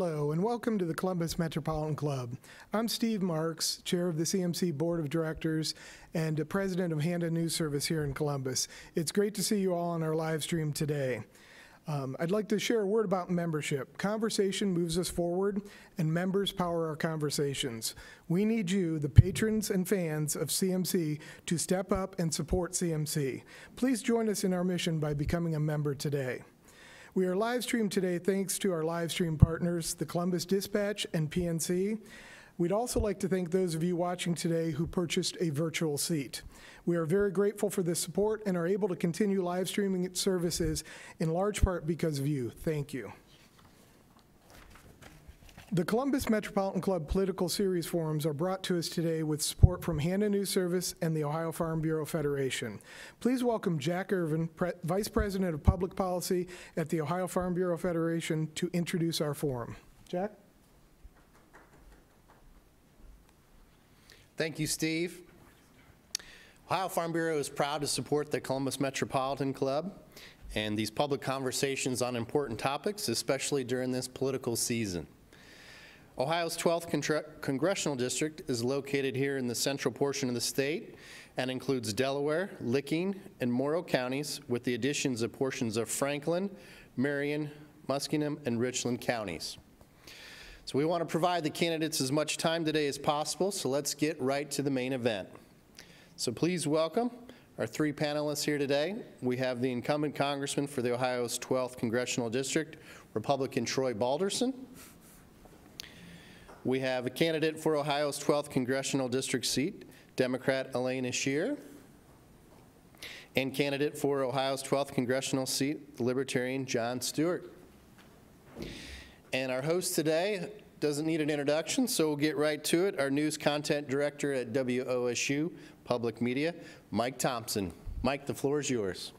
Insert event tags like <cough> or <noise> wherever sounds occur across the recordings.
Hello, and welcome to the Columbus Metropolitan Club. I'm Steve Marks, Chair of the CMC Board of Directors and President of Hannah News Service here in Columbus. It's great to see you all on our live stream today. Um, I'd like to share a word about membership. Conversation moves us forward, and members power our conversations. We need you, the patrons and fans of CMC, to step up and support CMC. Please join us in our mission by becoming a member today. We are live streamed today thanks to our live stream partners, the Columbus Dispatch and PNC. We'd also like to thank those of you watching today who purchased a virtual seat. We are very grateful for this support and are able to continue live streaming services in large part because of you. Thank you. The Columbus Metropolitan Club Political Series forums are brought to us today with support from Hannah News Service and the Ohio Farm Bureau Federation. Please welcome Jack Irvin, Pre Vice President of Public Policy at the Ohio Farm Bureau Federation, to introduce our forum. Jack? Thank you, Steve. Ohio Farm Bureau is proud to support the Columbus Metropolitan Club and these public conversations on important topics, especially during this political season. Ohio's 12th congressional district is located here in the central portion of the state and includes Delaware, Licking, and Morrow counties with the additions of portions of Franklin, Marion, Muskingum, and Richland counties. So we want to provide the candidates as much time today as possible, so let's get right to the main event. So please welcome our three panelists here today. We have the incumbent congressman for the Ohio's 12th Congressional District, Republican Troy Balderson. We have a candidate for Ohio's 12th Congressional District seat, Democrat Alaina Shearer. And candidate for Ohio's 12th Congressional seat, Libertarian John Stewart. And our host today doesn't need an introduction, so we'll get right to it. Our news content director at WOSU Public Media, Mike Thompson. Mike, the floor is yours.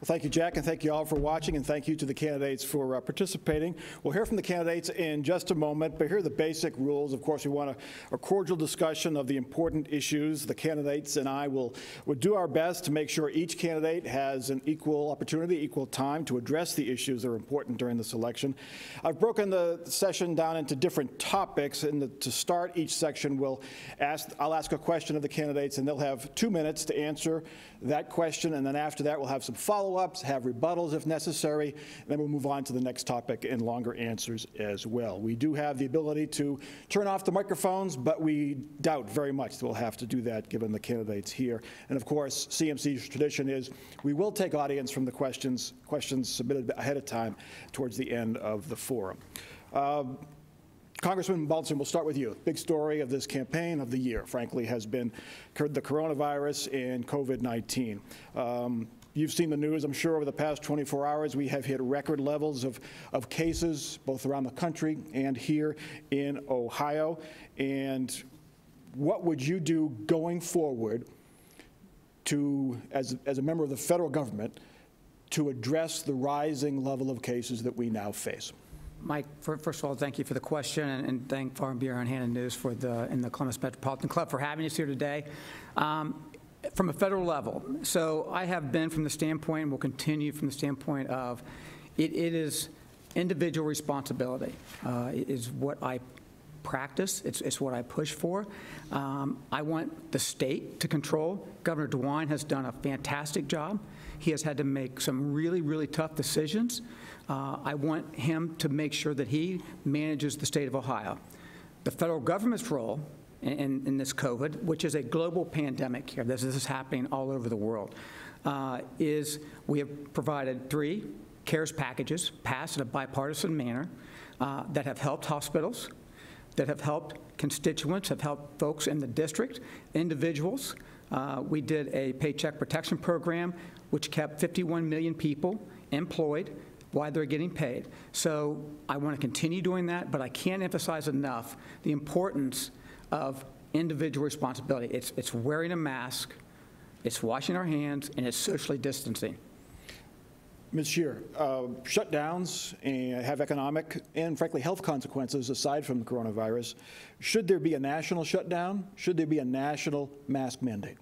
Well, thank you, Jack, and thank you all for watching, and thank you to the candidates for uh, participating. We'll hear from the candidates in just a moment, but here are the basic rules. Of course, we want a, a cordial discussion of the important issues. The candidates and I will, will do our best to make sure each candidate has an equal opportunity, equal time to address the issues that are important during this election. I've broken the session down into different topics, and to start each section, we'll ask, I'll ask a question of the candidates, and they'll have two minutes to answer that question, and then after that, we'll have some follow follow-ups, have rebuttals if necessary, and then we'll move on to the next topic and longer answers as well. We do have the ability to turn off the microphones, but we doubt very much that we'll have to do that given the candidates here. And of course, CMC's tradition is we will take audience from the questions, questions submitted ahead of time towards the end of the forum. Um, Congressman Balderson, we'll start with you. Big story of this campaign of the year, frankly, has been the coronavirus and COVID-19. Um, You've seen the news, I'm sure, over the past 24 hours. We have hit record levels of, of cases, both around the country and here in Ohio. And what would you do going forward to, as, as a member of the federal government, to address the rising level of cases that we now face? Mike, first of all, thank you for the question, and, and thank Farm Bureau and Hannah News for the and the Columbus Metropolitan Club for having us here today. Um, from a federal level. So I have been from the standpoint and will continue from the standpoint of it, it is individual responsibility uh, is what I practice. It's, it's what I push for. Um, I want the state to control. Governor DeWine has done a fantastic job. He has had to make some really, really tough decisions. Uh, I want him to make sure that he manages the state of Ohio. The federal government's role in, in this COVID, which is a global pandemic here, this, this is happening all over the world, uh, is we have provided three CARES packages passed in a bipartisan manner uh, that have helped hospitals, that have helped constituents, have helped folks in the district, individuals. Uh, we did a paycheck protection program which kept 51 million people employed while they're getting paid. So I want to continue doing that, but I can't emphasize enough the importance of individual responsibility. It's, it's wearing a mask, it's washing our hands, and it's socially distancing. Ms. Shearer, uh, shutdowns have economic and, frankly, health consequences aside from the coronavirus. Should there be a national shutdown? Should there be a national mask mandate?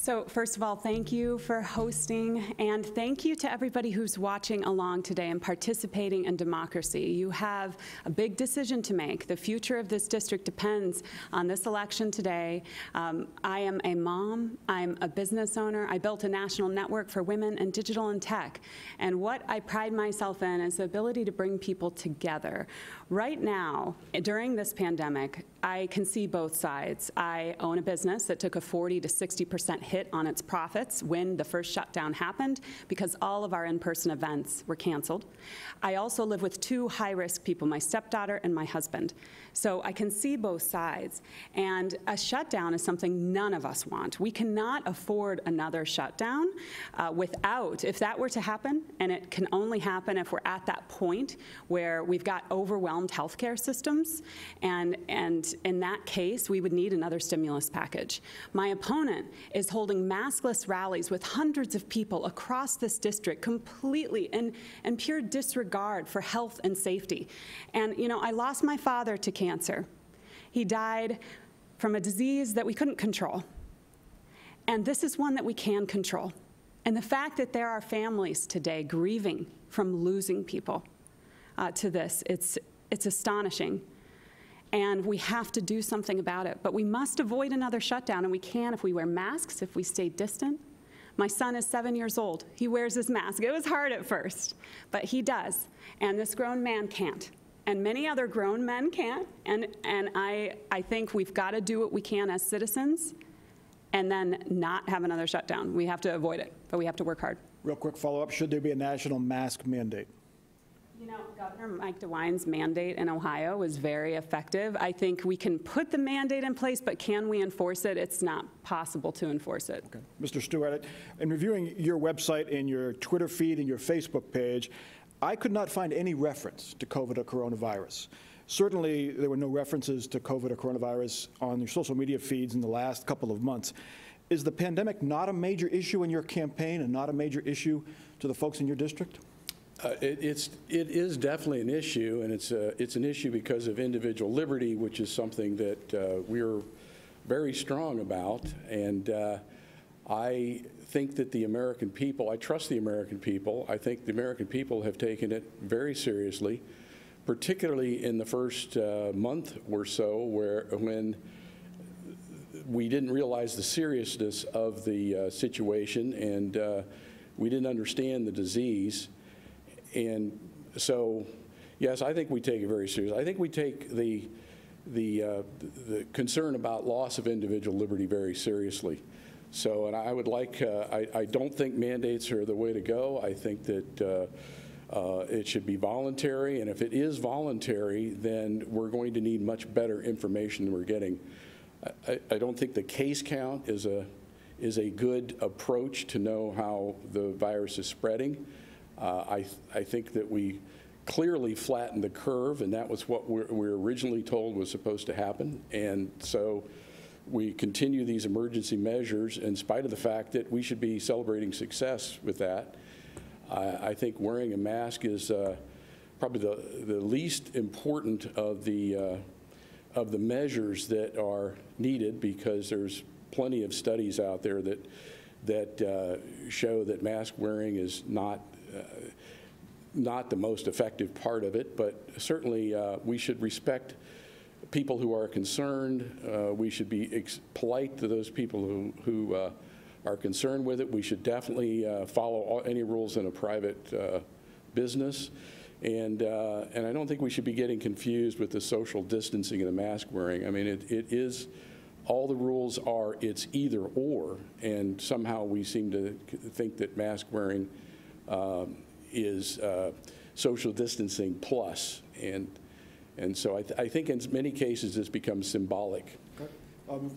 So, first of all, thank you for hosting, and thank you to everybody who's watching along today and participating in democracy. You have a big decision to make. The future of this district depends on this election today. Um, I am a mom, I'm a business owner, I built a national network for women in digital and tech. And what I pride myself in is the ability to bring people together. Right now, during this pandemic, I can see both sides. I own a business that took a 40 to 60 percent hit on its profits when the first shutdown happened because all of our in-person events were canceled. I also live with two high-risk people, my stepdaughter and my husband. So I can see both sides. And a shutdown is something none of us want. We cannot afford another shutdown uh, without, if that were to happen, and it can only happen if we're at that point where we've got overwhelmed healthcare systems, and, and in that case, we would need another stimulus package. My opponent is holding maskless rallies with hundreds of people across this district completely in, in pure disregard for health and safety. And, you know, I lost my father to cancer. He died from a disease that we couldn't control. And this is one that we can control. And the fact that there are families today grieving from losing people uh, to this, it's, it's astonishing. And we have to do something about it. But we must avoid another shutdown, and we can if we wear masks, if we stay distant. My son is seven years old. He wears his mask. It was hard at first, but he does. And this grown man can't and many other grown men can't. And, and I, I think we've got to do what we can as citizens and then not have another shutdown. We have to avoid it, but we have to work hard. Real quick follow-up, should there be a national mask mandate? You know, Governor Mike DeWine's mandate in Ohio was very effective. I think we can put the mandate in place, but can we enforce it? It's not possible to enforce it. Okay. Mr. Stewart, in reviewing your website and your Twitter feed and your Facebook page, I could not find any reference to COVID or coronavirus. Certainly, there were no references to COVID or coronavirus on your social media feeds in the last couple of months. Is the pandemic not a major issue in your campaign and not a major issue to the folks in your district? Uh, it, it's, it is definitely an issue, and it's, a, it's an issue because of individual liberty, which is something that uh, we're very strong about. And uh, I think that the American people, I trust the American people. I think the American people have taken it very seriously, particularly in the first uh, month or so where when we didn't realize the seriousness of the uh, situation and uh, we didn't understand the disease. And so, yes, I think we take it very seriously. I think we take the, the, uh, the concern about loss of individual liberty very seriously. So, and I would like, uh, I, I don't think mandates are the way to go. I think that uh, uh, it should be voluntary, and if it is voluntary, then we're going to need much better information than we're getting. I, I don't think the case count is a, is a good approach to know how the virus is spreading. Uh, I, I think that we clearly flattened the curve, and that was what we were originally told was supposed to happen. And so we continue these emergency measures in spite of the fact that we should be celebrating success with that. I, I think wearing a mask is uh, probably the, the least important of the, uh, of the measures that are needed because there's plenty of studies out there that, that uh, show that mask wearing is not uh, not the most effective part of it, but certainly uh, we should respect people who are concerned. Uh, we should be polite to those people who, who uh, are concerned with it. We should definitely uh, follow all, any rules in a private uh, business. And, uh, and I don't think we should be getting confused with the social distancing and the mask wearing. I mean, it, it is, all the rules are it's either or, and somehow we seem to think that mask wearing um, is uh, social distancing plus. And and so I, th I think in many cases this becomes symbolic. Um,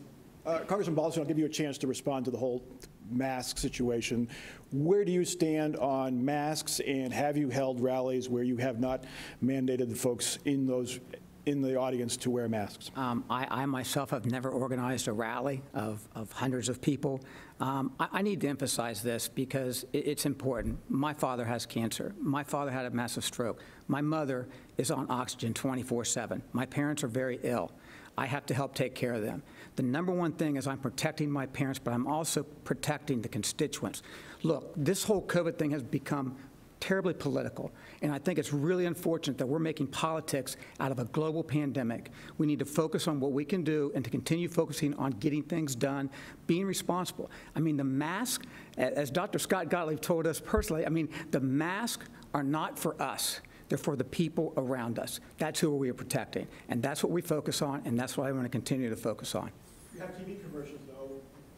uh, Congressman Balderson, I'll give you a chance to respond to the whole mask situation. Where do you stand on masks, and have you held rallies where you have not mandated the folks in those in the audience to wear masks? Um, I, I myself have never organized a rally of, of hundreds of people. Um, I, I need to emphasize this because it, it's important. My father has cancer. My father had a massive stroke. My mother is on oxygen 24/7. My parents are very ill. I have to help take care of them. The number one thing is I'm protecting my parents, but I'm also protecting the constituents. Look, this whole COVID thing has become terribly political. And I think it's really unfortunate that we're making politics out of a global pandemic. We need to focus on what we can do and to continue focusing on getting things done, being responsible. I mean, the mask, as Dr. Scott Gottlieb told us personally, I mean, the masks are not for us. They're for the people around us. That's who we are protecting. And that's what we focus on, and that's what I want to continue to focus on. You have TV commercials, though.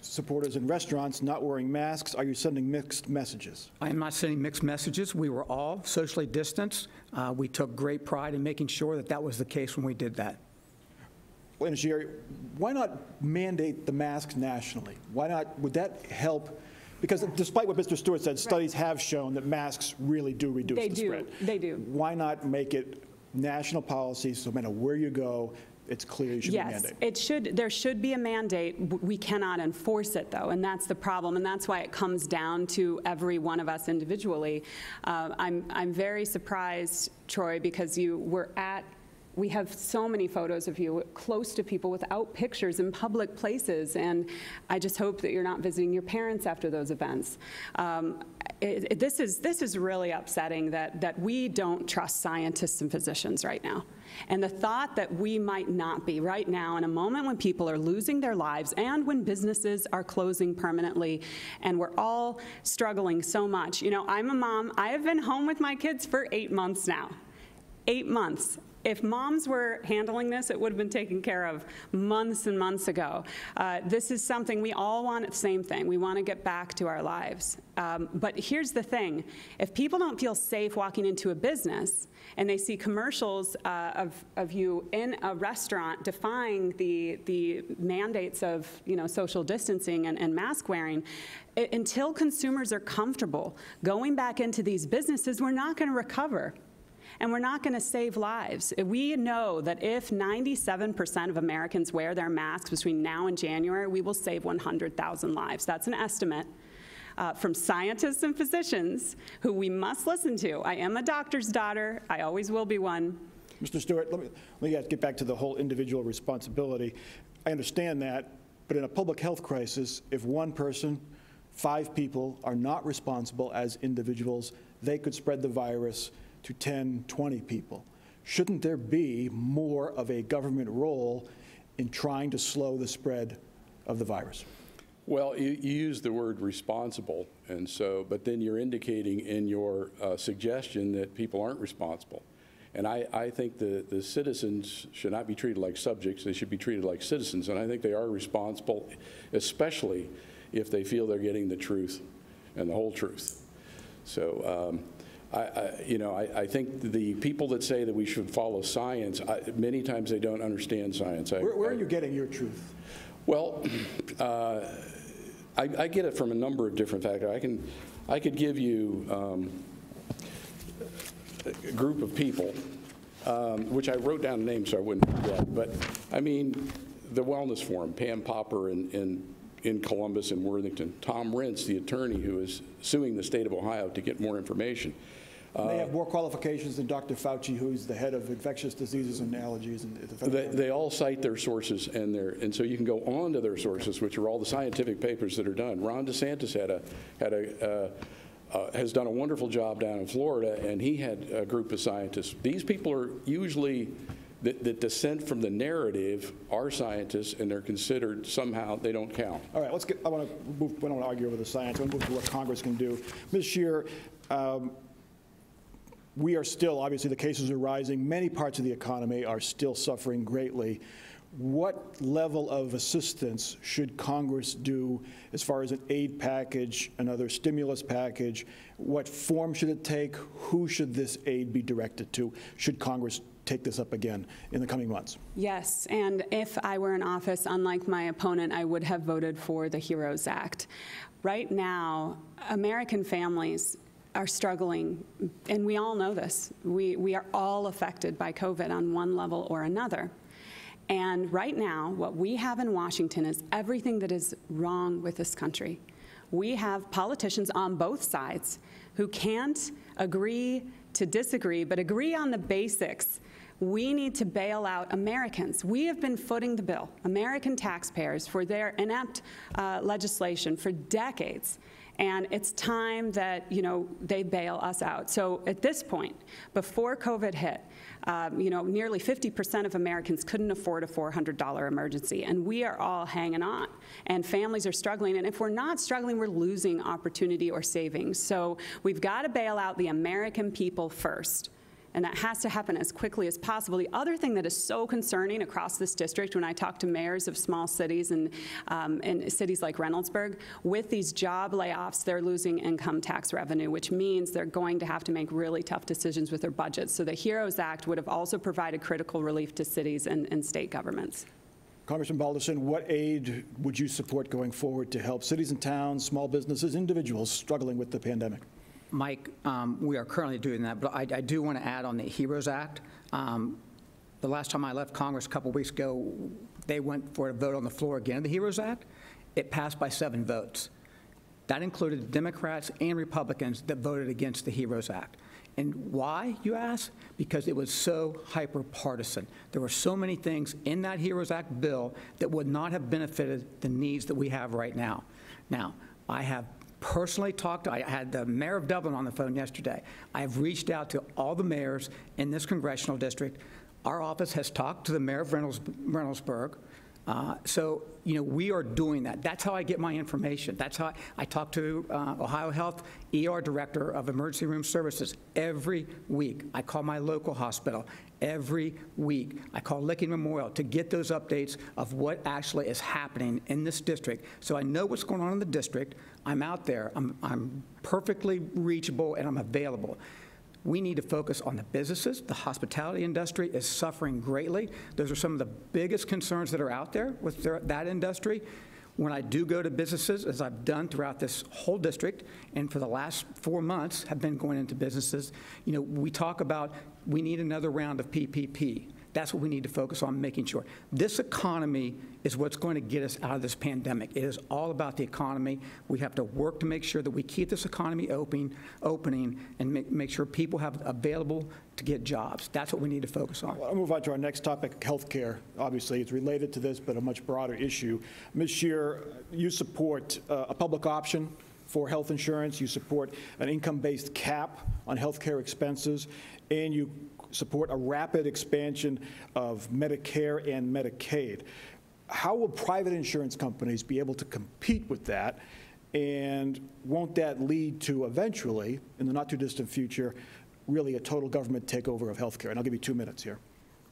Supporters in restaurants not wearing masks. Are you sending mixed messages? I am not sending mixed messages. We were all socially distanced. Uh, We took great pride in making sure that that was the case when we did that. Lena Shearer, why not mandate the mask nationally? Why not, would that help? Because despite what Mr. Stewart said, studies have shown that masks really do reduce They the do. spread. They do. Why not make it national policy, so no matter where you go, it's clear you should be Yes, mandated? it should, there should be a mandate. We cannot enforce it, though, and that's the problem, and that's why it comes down to every one of us individually. Uh, I'm, I'm very surprised, Troy, because you were at, we have so many photos of you close to people without pictures in public places, and I just hope that you're not visiting your parents after those events. Um, it- it- This is, this is really upsetting that, that we don't trust scientists and physicians right now. And the thought that we might not be right now in a moment when people are losing their lives and when businesses are closing permanently and we're all struggling so much. You know, I'm a mom. I have been home with my kids for eight months now. Eight months. If moms were handling this, it would have been taken care of months and months ago. Uh, this is something we all want the same thing. We want to get back to our lives. Um, but here's the thing if people don't feel safe walking into a business and they see commercials uh, of, of you in a restaurant defying the, the mandates of you know, social distancing and, and mask wearing, i- until consumers are comfortable going back into these businesses, we're not going to recover and we're not going to save lives. We know that if 97% of Americans wear their masks between now and January, we will save 100,000 lives. That's an estimate. uh, from scientists and physicians who we must listen to. I am a doctor's daughter. I always will be one. Mr. Stewart, let me, let me get back to the whole individual responsibility. I understand that, but in a public health crisis, if one person, five people are not responsible as individuals, they could spread the virus to 10, 20 people. Shouldn't there be more of a government role in trying to slow the spread of the virus? Well, you, you use the word responsible, and so, but then you're indicating in your uh, suggestion that people aren't responsible. And I, I think the, the citizens should not be treated like subjects, they should be treated like citizens, and I think they are responsible, especially if they feel they're getting the truth and the whole truth. So, um, I, I, you know, I, I think the people that say that we should follow science, I, many times they don't understand science. I- Where, where are you getting your truth? well, uh, I, I get it from a number of different factors. I can, I could give you um, a group of people, um, which I wrote down names so I wouldn't forget. But I mean, the Wellness Forum, Pam Popper in, in, in Columbus and Worthington, Tom Renz, the attorney who is suing the state of Ohio to get more information. They have more qualifications than Dr. Fauci, who's the head of infectious diseases and allergies the They, they all cite their sources and their, and so you can go on to their sources, which are all the scientific papers that are done. Ron DeSantis had a, had a, uh, uh, has done a wonderful job down in Florida, and he had a group of scientists. These people are usually, that, that dissent from the narrative are scientists, and they're considered somehow, they don't count. All right, let's get, I want to move, we don't want to argue over the science, I want to move to what Congress can do. Ms. Shearer, um, we are still, obviously, the cases are rising. Many parts of the economy are still suffering greatly. What level of assistance should Congress do as far as an aid package, another stimulus package? What form should it take? Who should this aid be directed to? Should Congress take this up again in the coming months? Yes, and if I were in office, unlike my opponent, I would have voted for the HEROES Act. Right now, American families are struggling, and we all know this. We, we are all affected by COVID on one level or another. And right now, what we have in Washington is everything that is wrong with this country. We have politicians on both sides who can't agree to disagree, but agree on the basics. We need to bail out Americans. We have been footing the bill, American taxpayers, for their inept uh, legislation for decades. And it's time that, you know, they bail us out. So at this point, before COVID hit, um, you know, nearly 50% of Americans couldn't afford a $400 emergency, and we are all hanging on. And families are struggling, and if we're not struggling, we're losing opportunity or savings. So we've got to bail out the American people first. And that has to happen as quickly as possible. The other thing that is so concerning across this district, when I talk to mayors of small cities and um, cities like Reynoldsburg, with these job layoffs, they're losing income tax revenue, which means they're going to have to make really tough decisions with their budgets. So the HEROES Act would have also provided critical relief to cities and, and state governments. Congressman Balderson, what aid would you support going forward to help cities and towns, small businesses, individuals struggling with the pandemic? Mike, um, we are currently doing that, but I, I do want to add on the HEROES Act. Um, the last time I left Congress a couple weeks ago, they went for a vote on the floor again of the HEROES Act. It passed by seven votes. That included Democrats and Republicans that voted against the HEROES Act. And why, you ask? Because it was so hyper-partisan. There were so many things in that HEROES Act bill that would not have benefited the needs that we have right now. Now, I have personally talked to, I had the mayor of Dublin on the phone yesterday. I have reached out to all the mayors in this congressional district. Our office has talked to the mayor of Reynolds, Reynoldsburg. Uh, so, you know, we are doing that. That's how I get my information. That's how I, I talk to uh, Ohio Health ER Director of Emergency Room Services every week. I call my local hospital every week. I call Licking Memorial to get those updates of what actually is happening in this district. So I know what's going on in the district. I'm out there. I'm, I'm perfectly reachable and I'm available. We need to focus on the businesses. The hospitality industry is suffering greatly. Those are some of the biggest concerns that are out there with their, that industry. When I do go to businesses, as I've done throughout this whole district, and for the last four months have been going into businesses, you know, we talk about we need another round of PPP. That's what we need to focus on, making sure. This economy is what's going to get us out of this pandemic. It is all about the economy. We have to work to make sure that we keep this economy open, opening and make, make sure people have available to get jobs. That's what we need to focus on. Well, I'll move on to our next topic, healthcare. Obviously, it's related to this, but a much broader issue. Ms. Shearer, you support uh, a public option for health insurance. You support an income-based cap on healthcare expenses, and you support a rapid expansion of Medicare and Medicaid. How will private insurance companies be able to compete with that? And won't that lead to eventually, in the not too distant future, really a total government takeover of healthcare? And I'll give you two minutes here.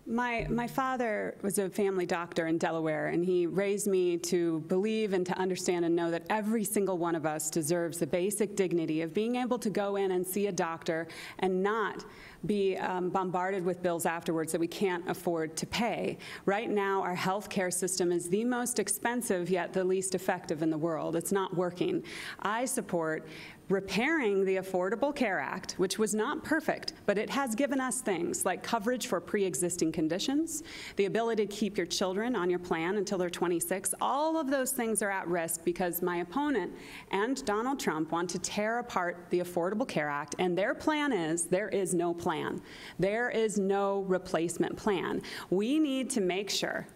My, my father was a family doctor in Delaware, and he raised me to believe and to understand and know that every single one of us deserves the basic dignity of being able to go in and see a doctor and not be um, bombarded with bills afterwards that we can't afford to pay. Right now, our healthcare system is the most expensive yet the least effective in the world. It's not working. I support repairing the Affordable Care Act, which was not perfect, but it has given us things like coverage for pre-existing conditions, the ability to keep your children on your plan until they're 26. All of those things are at risk because my opponent and Donald Trump want to tear apart the Affordable Care Act, and their plan is there is no plan. There is no replacement plan. We need to make sure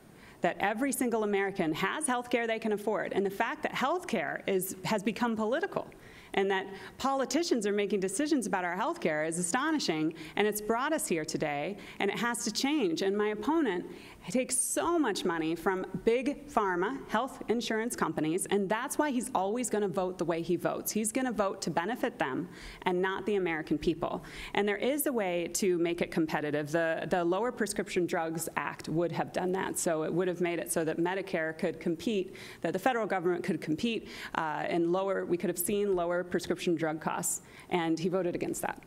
that every single American has health care they can afford. And the fact that health care is, has become political and that politicians are making decisions about our health care is astonishing, and it's brought us here today, and it has to change. And my opponent takes so much money from big pharma, health insurance companies, and that's why he's always going to vote the way he votes. He's going to vote to benefit them and not the American people. And there is a way to make it competitive. The, the Lower Prescription Drugs Act would have done that. So it would have made it so that Medicare could compete, that the federal government could compete uh, and lower, we could have seen lower prescription drug costs. And he voted against that.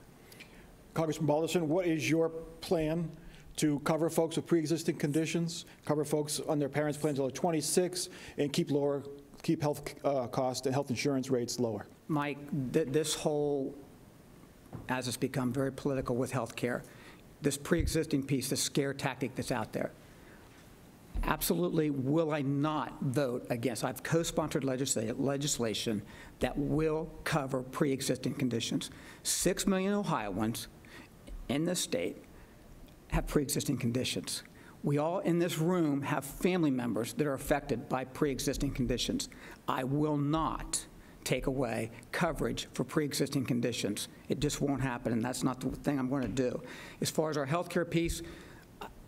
Congressman Balderson, what is your plan to cover folks with pre-existing conditions, cover folks on their parents' plans until they're 26, and keep lower, keep health uh, costs and health insurance rates lower? Mike, th- this whole as it's become very political with health care, this pre-existing piece, this scare tactic that's out there. Absolutely, will I not vote against? I've co-sponsored legislation that will cover pre-existing conditions. Six million Ohioans in this state have pre-existing conditions. We all in this room have family members that are affected by pre-existing conditions. I will not take away coverage for pre-existing conditions. It just won't happen, and that's not the thing I'm going to do. As far as our healthcare piece,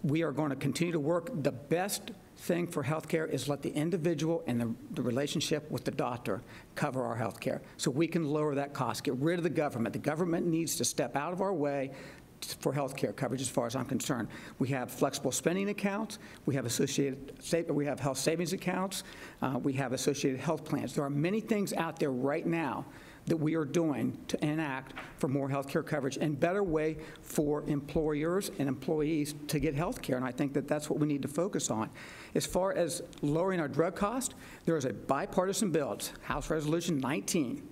we are going to continue to work. The best thing for healthcare is let the individual and the, the relationship with the doctor cover our healthcare so we can lower that cost, get rid of the government. The government needs to step out of our way for healthcare coverage, as far as I'm concerned. We have flexible spending accounts. We have associated, we have health savings accounts. uh, we have associated health plans. There are many things out there right now that we are doing to enact for more healthcare coverage and better way for employers and employees to get healthcare. And I think that that's what we need to focus on. As far as lowering our drug cost, there is a bipartisan bill, House Resolution 19,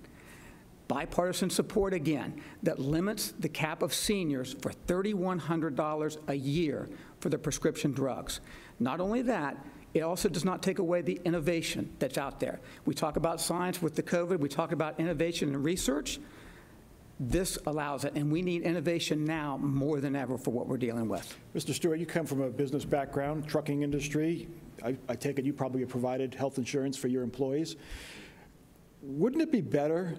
bipartisan support again, that limits the cap of seniors for $3,100 a year for their prescription drugs. Not only that, it also does not take away the innovation that's out there. We talk about science with the COVID, we talk about innovation and research. This allows it, and we need innovation now more than ever for what we're dealing with. Mr. Stewart, you come from a business background, trucking industry. I I take it you probably have provided health insurance for your employees. Wouldn't it be better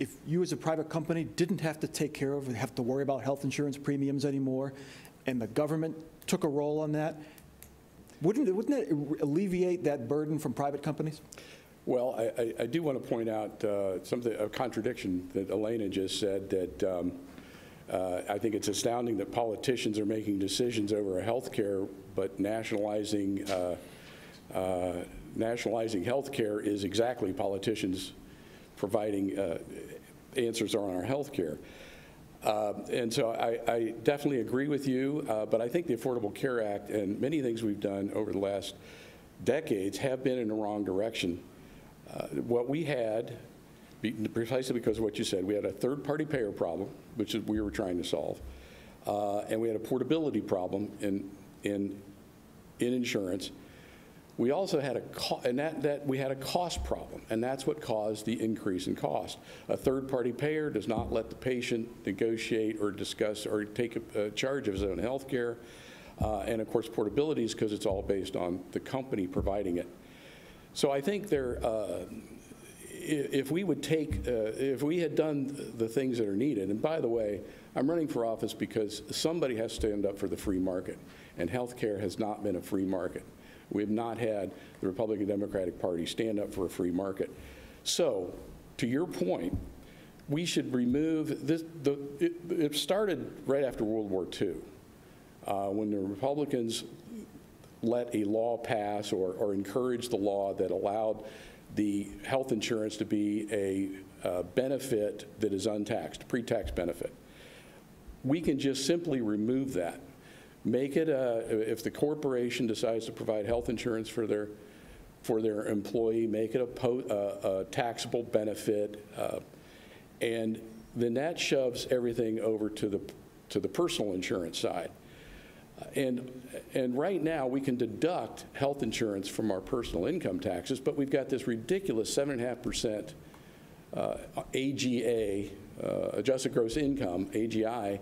if you, as a private company, didn't have to take care of, have to worry about health insurance premiums anymore, and the government took a role on that? Wouldn't it, wouldn't it alleviate that burden from private companies? Well, I- I, do want to point out uh, something, a contradiction that Alaina just said, that um, uh, I think it's astounding that politicians are making decisions over health care, but nationalizing, uh, uh, nationalizing health care is exactly politicians providing uh, answers on our health care. Uh, And so I, I definitely agree with you, uh, but I think the Affordable Care Act and many things we've done over the last decades have been in the wrong direction. Uh, What we had, precisely because of what you said, we had a third-party payer problem, which is we were trying to solve, uh, and we had a portability problem in, in, in insurance. We also had a, co- and that, that, we had a cost problem, and that's what caused the increase in cost. A third-party payer does not let the patient negotiate or discuss or take a, a charge of his own health care. Uh, and of course, portability is because it's all based on the company providing it. So I think there, uh, if we would take, uh, if we had done the things that are needed, and by the way, I'm running for office because somebody has to stand up for the free market, and healthcare has not been a free market. We have not had the Republican Democratic Party stand up for a free market. So, to your point, we should remove this, the, it, it started right after World War II, uh, when the Republicans let a law pass or, or encouraged the law that allowed the health insurance to be a benefit that is untaxed, pre-tax benefit. We can just simply remove that. Make it a, if the corporation decides to provide health insurance for their, for their employee, make it a, a, a taxable benefit. uh, And then that shoves everything over to the, to the personal insurance side. And, and right now, we can deduct health insurance from our personal income taxes, but we've got this ridiculous 7.5% uh, AGA, uh, adjusted gross income, AGI,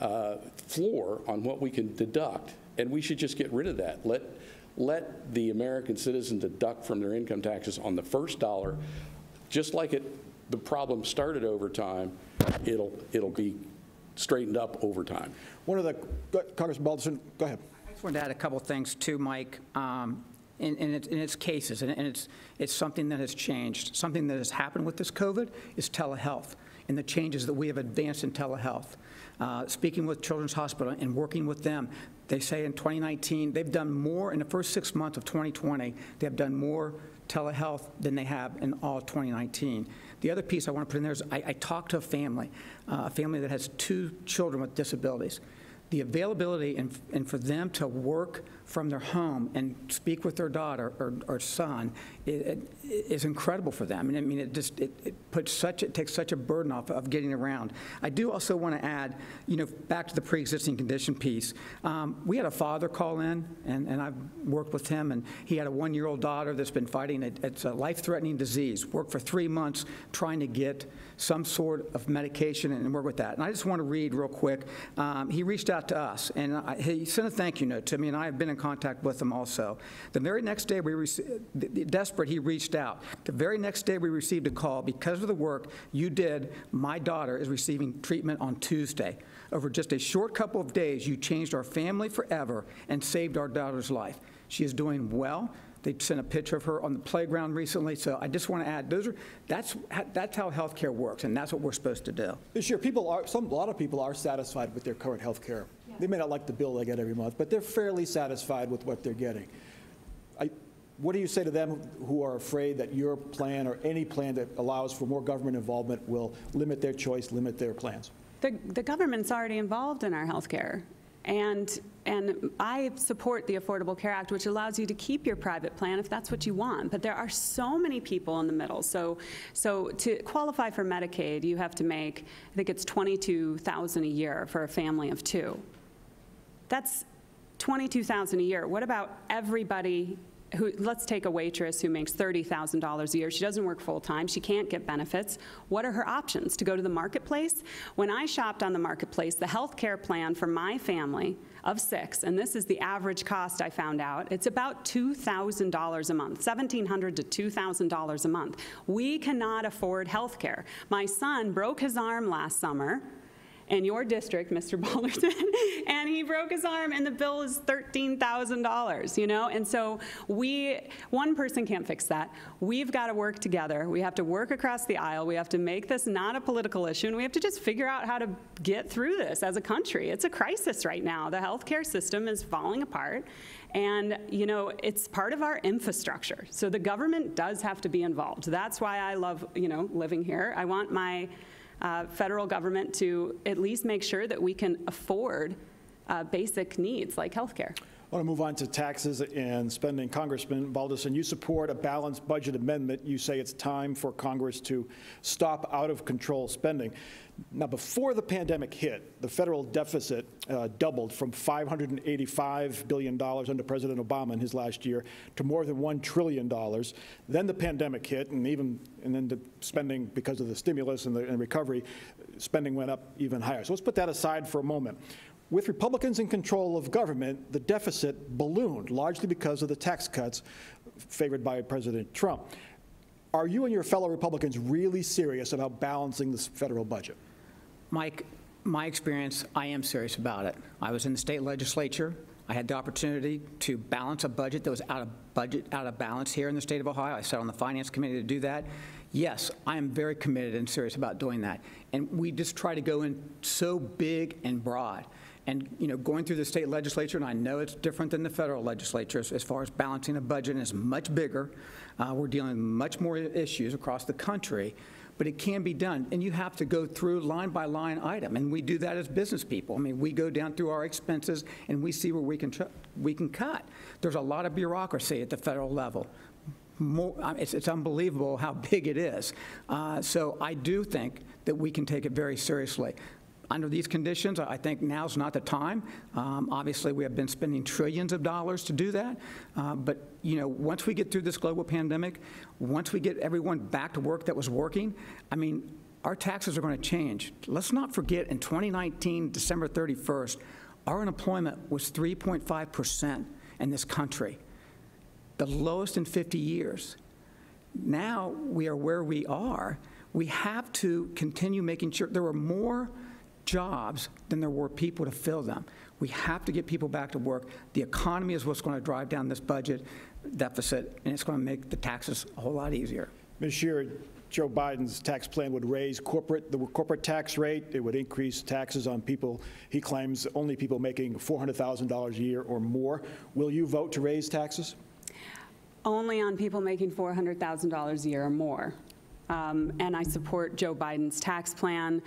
uh, floor on what we can deduct, and we should just get rid of that. Let, let the American citizen deduct from their income taxes on the first dollar, just like it, the problem started over time, it'll, it'll be straightened up over time. One of the, go- Congressman Balderson, go ahead. I just wanted to add a couple things too, Mike. Um, In, in its, in its cases, and and it's, it's something that has changed. Something that has happened with this COVID is telehealth and the changes that we have advanced in telehealth. Uh, Speaking with Children's Hospital and working with them, they say in 2019, they've done more, in the first six months of 2020, they have done more telehealth than they have in all 2019. The other piece I want to put in there is I, I talked to a family, uh, a family that has two children with disabilities. The availability and, and for them to work from their home and speak with their daughter or, or son is incredible for them. And I mean, it just, it, it puts such, it takes such a burden off of getting around. I do also want to add, you know, back to the pre-existing condition piece. Um, we had a father call in, and, and I've worked with him, and he had a one-year-old daughter that's been fighting, it. it's a life-threatening disease. Worked for three months trying to get some sort of medication and work with that. And I just want to read real quick. Um, he reached out to us, and I, he sent a thank you note to me, and I have been in contact with him also. The very next day, we rece- desperate, he reached out. The very next day, we received a call because of the work you did. My daughter is receiving treatment on Tuesday. Over just a short couple of days, you changed our family forever and saved our daughter's life. She is doing well. They sent a picture of her on the playground recently. So I just want to add, those are, that's, that's how healthcare works, and that's what we're supposed to do. This year, people are, some, a lot of people are satisfied with their current health care. They may not like the bill they get every month, but they're fairly satisfied with what they're getting. I, what do you say to them who are afraid that your plan or any plan that allows for more government involvement will limit their choice, limit their plans? The, the government's already involved in our healthcare. And, and I support the Affordable Care Act, which allows you to keep your private plan if that's what you want. But there are so many people in the middle. So, so to qualify for Medicaid, you have to make, I think it's 22,000 a year for a family of two. That's 22,000 a year. What about everybody who, let's take a waitress who makes $30,000 a year. She doesn't work full-time. She can't get benefits. What are her options? To go to the marketplace? When I shopped on the marketplace, the health care plan for my family of six, and this is the average cost I found out, it's about $2,000 a month, $1,700 to $2,000 a month. We cannot afford health care. My son broke his arm last summer in your district, Mr. <laughs> Balderson, and he broke his arm, and the bill is $13,000, you know? And so we, one person can't fix that. We've got to work together. We have to work across the aisle. We have to make this not a political issue, and we have to just figure out how to get through this as a country. It's a crisis right now. The healthcare system is falling apart. And, you know, it's part of our infrastructure. So the government does have to be involved. That's why I love, you know, living here. I want my uh, federal government to at least make sure that we can afford uh, basic needs like healthcare. I want to move on to taxes and spending. Congressman Balderson, you support a balanced budget amendment. You say it's time for Congress to stop out of control spending. Now, before the pandemic hit, the federal deficit uh, doubled from $585 billion under President Obama in his last year to more than $1 trillion. Then the pandemic hit, and even and then the spending, because of the stimulus and the and recovery, spending went up even higher. So let's put that aside for a moment. With Republicans in control of government, the deficit ballooned, largely because of the tax cuts favored by President Trump. Are you and your fellow Republicans really serious about balancing the federal budget? Mike, my experience, I am serious about it. I was in the state legislature. I had the opportunity to balance a budget that was out of budget, out of balance here in the state of Ohio. I sat on the finance committee to do that. Yes, I am very committed and serious about doing that. And we just try to go in so big and broad. And, you know, going through the state legislature, and I know it's different than the federal legislature as, as far as balancing a budget, it's much bigger. Uh, we're dealing with much more issues across the country, but it can be done. And you have to go through line by line item, and we do that as business people. I mean, we go down through our expenses and we see where we can, we can cut. There's a lot of bureaucracy at the federal level. More, it's, it's unbelievable how big it is. Uh, so I do think that we can take it very seriously. Under these conditions, I think now's not the time. Um, Obviously, we have been spending trillions of dollars to do that. Uh, But, you know, once we get through this global pandemic, once we get everyone back to work that was working, I mean, our taxes are going to change. Let's not forget, in 2019, December 31st, our unemployment was 3.5% in this country, the lowest in 50 years now we are where we are, we have to continue making sure there are more jobs than there were people to fill them. We have to get people back to work. The economy is what's going to drive down this budget deficit, and it's going to make the taxes a whole lot easier. Ms. Shearer, Joe Biden's tax plan would raise corporate, the corporate tax rate. It would increase taxes on people, he claims, only people making $400,000 a year or more. Will you vote to raise taxes? Only on people making $400,000 a year or more. Um, And I support Joe Biden's tax plan.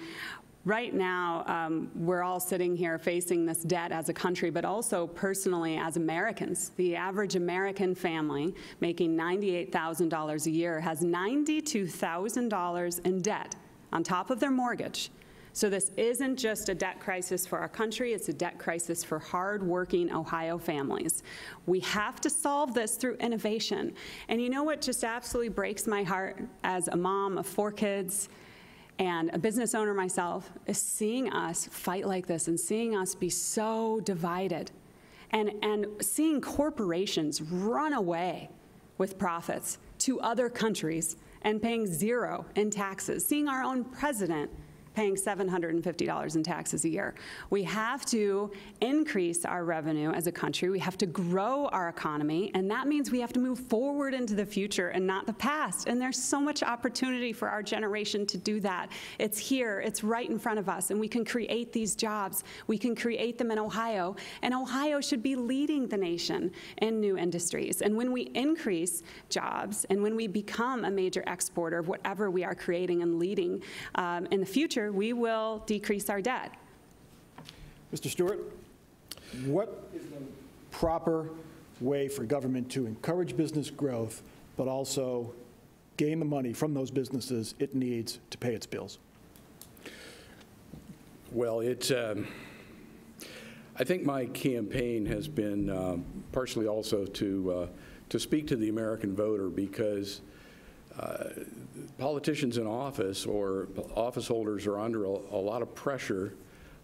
Right now, um, we're all sitting here facing this debt as a country, but also personally as Americans. The average American family making $98,000 a year has $92,000 in debt on top of their mortgage. So this isn't just a debt crisis for our country, it's a debt crisis for hardworking Ohio families. We have to solve this through innovation. And you know what just absolutely breaks my heart as a mom of four kids and a business owner myself is seeing us fight like this and seeing us be so divided. And, and seeing corporations run away with profits to other countries and paying zero in taxes, seeing our own president paying $750 in taxes a year. We have to increase our revenue as a country. We have to grow our economy, and that means we have to move forward into the future and not the past. And there's so much opportunity for our generation to do that. It's here, it's right in front of us, and we can create these jobs. We can create them in Ohio, and Ohio should be leading the nation in new industries. And when we increase jobs and when we become a major exporter of whatever we are creating and leading um, in the future, we will decrease our debt. Mr. Stewart, what is the proper way for government to encourage business growth, but also gain the money from those businesses it needs to pay its bills? Well, it's, um, I think my campaign has been um, partially also to, uh, to speak to the American voter because uh, politicians in office or office holders are under a, a lot of pressure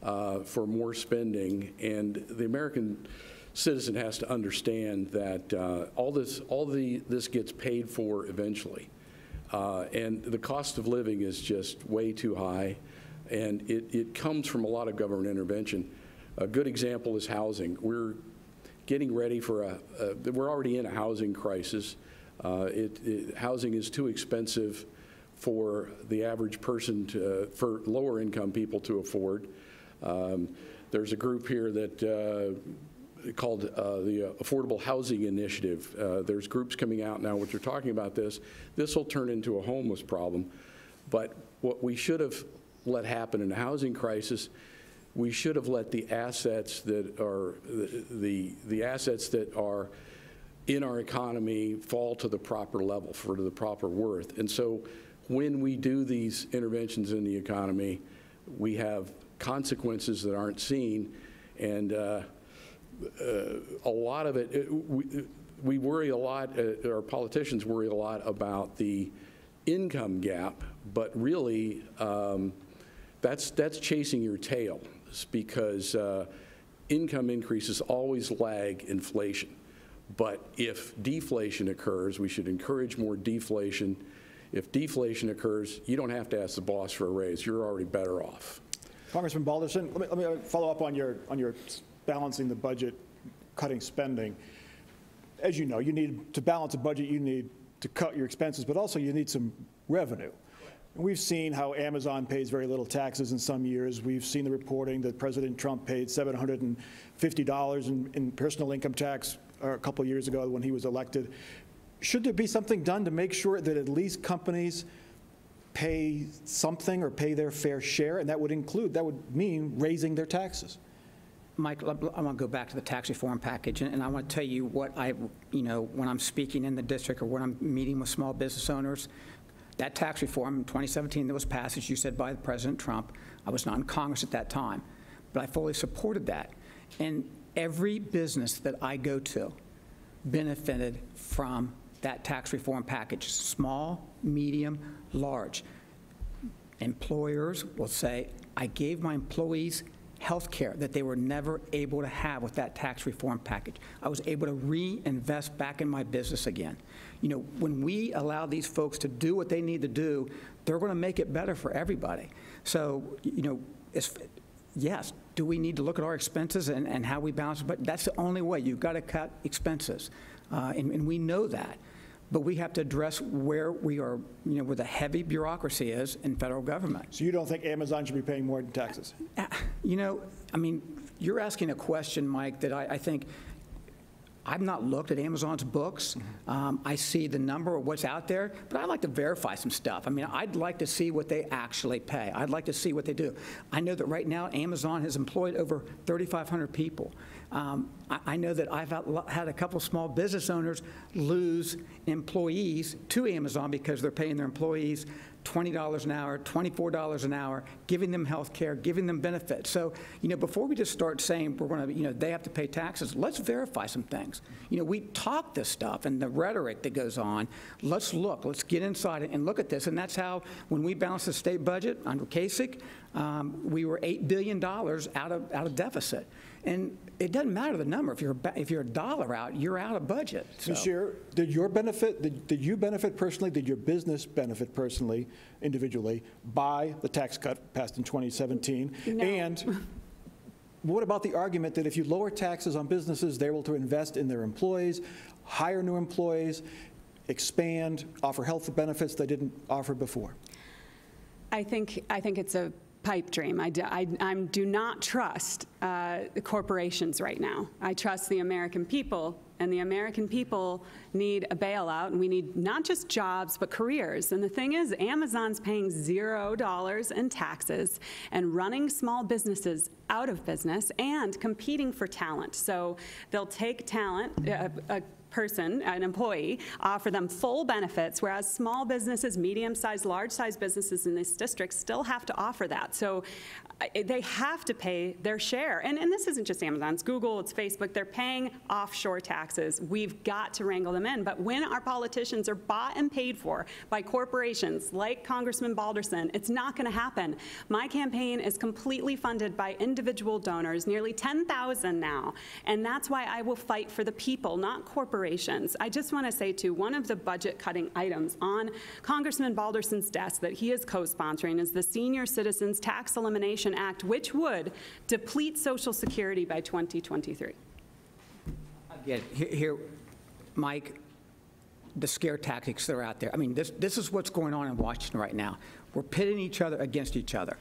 uh, for more spending, and the American citizen has to understand that uh, all this, all the, this gets paid for eventually. Uh, and the cost of living is just way too high, and it, it comes from a lot of government intervention. A good example is housing. We're getting ready for a, a we're already in a housing crisis. Uh, it, it, housing is too expensive for the average person, to, for lower income people to afford. Um, there's a group here that uh, called uh, the Affordable Housing Initiative. Uh, there's groups coming out now which are talking about this. This will turn into a homeless problem. But what we should have let happen in a housing crisis, we should have let the assets that are the, the, the assets that are in our economy fall to the proper level, for the proper worth. And so when we do these interventions in the economy, we have consequences that aren't seen. And uh, uh, a lot of it, it we, we, worry a lot, uh, our politicians worry a lot about the income gap, but really um, that's, that's chasing your tail because uh, income increases always lag inflation. But if deflation occurs, we should encourage more deflation. If deflation occurs, you don't have to ask the boss for a raise. You're already better off. Congressman Balderson, let me, let me uh, follow up on your, on your balancing the budget, cutting spending. As you know, you need to balance a budget, you need to cut your expenses, but also you need some revenue. We've seen how Amazon pays very little taxes in some years. We've seen the reporting that President Trump paid $750 in, in personal income tax a couple years ago when he was elected. Should there be something done to make sure that at least companies pay something or pay their fair share? And that would include, that would mean raising their taxes. Mike, I want to go back to the tax reform package, and I want to tell you what I, you know, when I'm speaking in the district or when I'm meeting with small business owners, that tax reform in 2017 that was passed, as you said, by President Trump, I was not in Congress at that time, but I fully supported that. And every business that I go to benefited from that tax reform package, small, medium, large. Employers will say, I gave my employees health care that they were never able to have with that tax reform package. I was able to reinvest back in my business again. You know, when we allow these folks to do what they need to do, they're going to make it better for everybody. So, you know, yes, do we need to look at our expenses and, and how we balance? But that's the only way. You've got to cut expenses. Uh, and, and we know that. But we have to address where we are, you know, where the heavy bureaucracy is in federal government. So you don't think Amazon should be paying more in taxes? Uh, you know, I mean, you're asking a question, Mike, that I, I think I've not looked at Amazon's books. Um, I see the number of what's out there, but I'd like to verify some stuff. I mean, I'd like to see what they actually pay. I'd like to see what they do. I know that right now Amazon has employed over 3,500 people. Um, I, I know that I've had, had a couple small business owners lose employees to Amazon because they're paying their employees $20 an hour, $24 an hour, giving them health care, giving them benefits. So, you know, before we just start saying we're going to, you know, they have to pay taxes, let's verify some things. You know, we talk this stuff and the rhetoric that goes on. Let's look, let's get inside and look at this. And that's how, when we balanced the state budget under Kasich, um, we were $8 billion out of, out of deficit. And it doesn't matter the number. If you're, a if you're a dollar out, you're out of budget. So- Ms. Shearer, did your benefit, did did you benefit personally, did your business benefit personally, individually, by the tax cut passed in 2017? No. And what about the argument that if you lower taxes on businesses, they're able to invest in their employees, hire new employees, expand, offer health benefits they didn't offer before? I think, I think it's a pipe dream. I do, I, do not trust uh, the corporations right now. I trust the American people, and the American people need a bailout, and we need not just jobs, but careers. And the thing is, Amazon's paying zero dollars in taxes and running small businesses out of business and competing for talent. So they'll take talent, a, a person, an employee, offer them full benefits, whereas small businesses, medium-sized, large-sized businesses in this district still have to offer that. So they have to pay their share. And, and this isn't just Amazon, it's Google, it's Facebook, they're paying offshore taxes. We've got to wrangle them in. But when our politicians are bought and paid for by corporations like Congressman Balderson, it's not going to happen. My campaign is completely funded by individual donors, nearly 10,000 now. And that's why I will fight for the people, not corporations. I just want to say, too, one of the budget cutting items on Congressman Balderson's desk that he is co-sponsoring is the Senior Citizens Tax Elimination Act, which would deplete Social Security by 2023. Yeah, here- here, Mike, the scare tactics that are out there. I mean, this, this is what's going on in Washington right now. We're pitting each other against each other.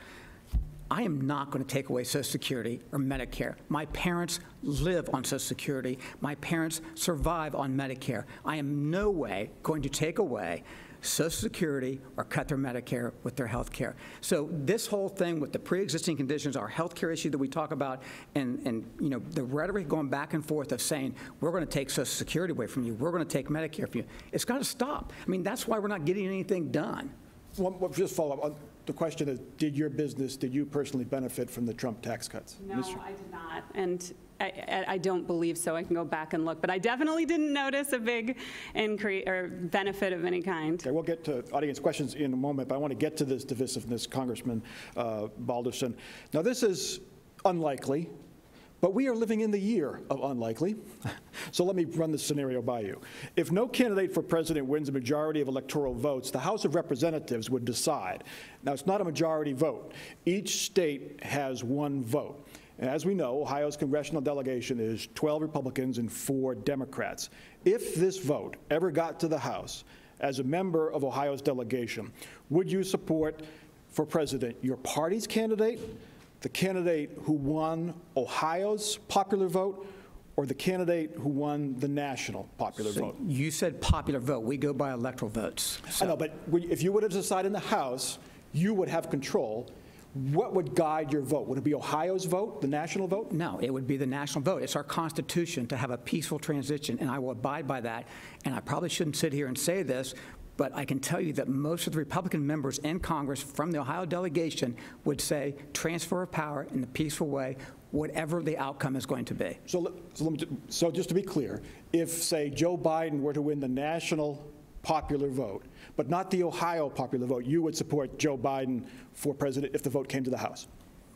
I am not going to take away Social Security or Medicare. My parents live on Social Security. My parents survive on Medicare. I am no way going to take away Social Security or cut their Medicare with their health care. So this whole thing with the pre-existing conditions, our health care issue that we talk about, and, and, you know, the rhetoric going back and forth of saying, we're going to take Social Security away from you, we're going to take Medicare from you, it's got to stop. I mean, that's why we're not getting anything done. One, one- just follow up, the question is, did your business, did you personally benefit from the Trump tax cuts? No, Mr. I did not. And I, I- don't believe so. I can go back and look. But I definitely didn't notice a big increase or benefit of any kind. Okay, we'll get to audience questions in a moment, but I want to get to this divisiveness, Congressman uh, Balderson. Now, this is unlikely, but we are living in the year of unlikely. <laughs> So let me run this scenario by you. If no candidate for president wins a majority of electoral votes, the House of Representatives would decide. Now, it's not a majority vote. Each state has one vote. And as we know, Ohio's congressional delegation is 12 Republicans and four Democrats. If this vote ever got to the House, as a member of Ohio's delegation, would you support for president your party's candidate, the candidate who won Ohio's popular vote, or the candidate who won the national popular vote? You said popular vote. We go by electoral votes. I know, but if you would have decided in the House, you would have control. What would guide your vote? Would it be Ohio's vote, the national vote? No, it would be the national vote. It's our Constitution to have a peaceful transition, and I will abide by that. And I probably shouldn't sit here and say this, but I can tell you that most of the Republican members in Congress from the Ohio delegation would say transfer of power in a peaceful way, whatever the outcome is going to be. So, so, let me so just to be clear, if, say, Joe Biden were to win the national popular vote, but not the Ohio popular vote, you would support Joe Biden for president if the vote came to the House?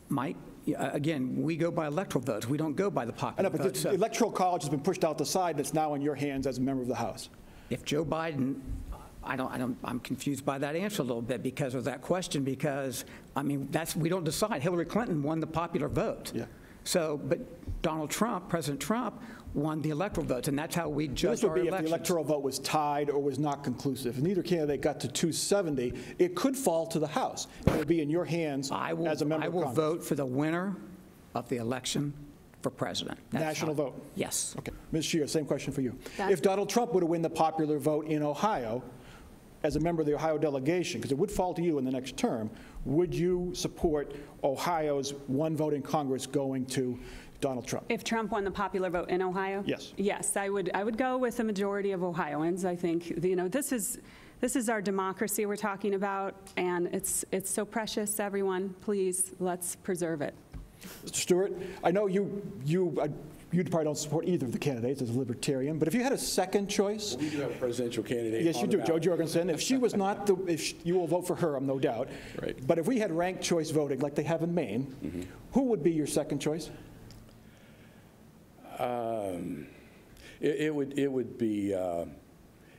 Mike, again, we go by electoral votes. We don't go by the I know, popular but vote. the So electoral college has been pushed out the side, and it's now in your hands as a member of the House. if Joe Biden, I don't, I don't, I'm confused by that answer a little bit because of that question, because, I mean, that's, we don't decide. Hillary Clinton won the popular vote. Yeah. So, but Donald Trump, President Trump, won the electoral votes, and that's how we judge our This would our be if the electoral vote was tied or was not conclusive. If neither candidate got to 270, it could fall to the House. It would be in your hands I will, as a member I of Congress. I will Congress. vote for the winner of the election for president. That's National how- vote? Yes. Okay. Ms. Shear, same question for you. That's- If Donald Trump were to win the popular vote in Ohio, as a member of the Ohio delegation, because it would fall to you in the next term, would you support Ohio's one vote in Congress going to Donald Trump? If Trump won the popular vote in Ohio? Yes. Yes, I would, I would go with the majority of Ohioans. I think, you know, this is, this is our democracy we're talking about, and it's, it's so precious, everyone. Please, let's preserve it. Mr. Stewart, I know you, you, uh, you probably don't support either of the candidates as a libertarian, but if you had a second choice, We do have a presidential candidate yes, you on do, Jo. Jorgensen, if she was not the, if, sh- you will vote for her, I'm no doubt. Right. But if we had ranked choice voting like they have in Maine, Mm-hmm. who would be your second choice? Um, It it would, it would be, uh,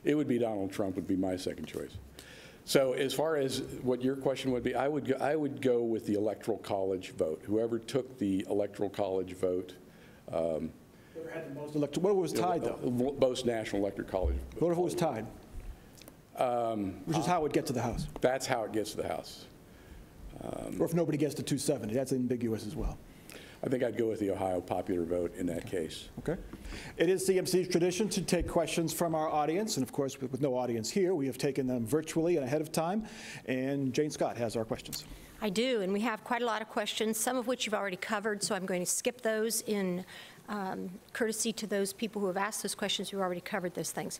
it would be Donald Trump would be my second choice. So as far as what your question would be, I would, go- I would go with the electoral college vote. Whoever took the electoral college vote, Whoever had the most elect- What if it was tied, though? uh, most national electoral college. What if it was tied? Um, Which is how it gets to the House. That's how it gets to the House. Or if nobody gets to 270, that's ambiguous as well. I think I'd go with the Ohio popular vote in that case. Okay. It is CMC's tradition to take questions from our audience, and of course, with with no audience here, we have taken them virtually and ahead of time. And Jane Scott has our questions. I do, and we have quite a lot of questions, some of which you've already covered, so I'm going to skip those in um, courtesy to those people who have asked those questions who already covered those things.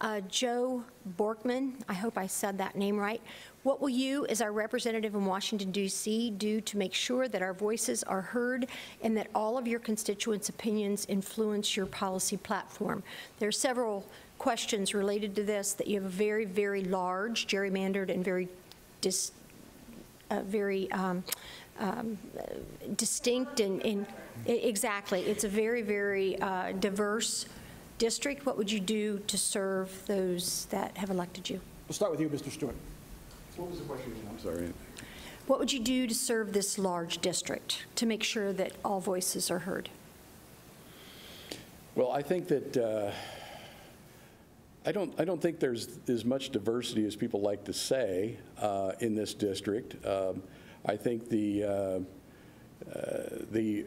Uh, Joe Borkman, I hope I said that name right. What will you, as our representative in Washington DC, do to make sure that our voices are heard and that all of your constituents' opinions influence your policy platform? There are several questions related to this, that you have a very, very large, gerrymandered, and very dis- uh, very um, um, uh, distinct and, and- exactly, it's a very, very uh, diverse district. What would you do to serve those that have elected you? We'll start with you, Mr. Stewart. What was the question? I'm sorry. What would you do to serve this large district, to make sure that all voices are heard? Well, I think that, uh, I don't, I don't think there's as much diversity as people like to say uh, in this district. Um, I think the, uh, uh, the